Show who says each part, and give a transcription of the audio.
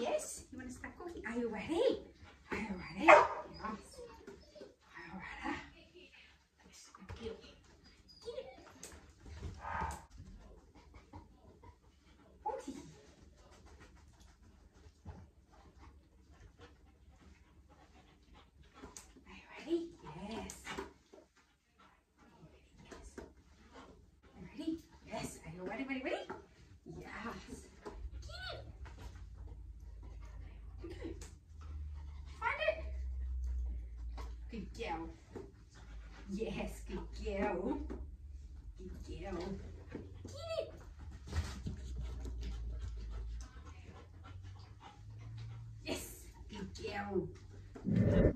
Speaker 1: yes. You want to start cooking? Are you ready? Are you ready? Yes. Are you ready? Are you ready? Ready? Yes. Are you ready? Ready? Ready? Yes. Get it. Okay. Find it. Good girl. Yes, good girl. Good girl. Get it. Yes, good girl.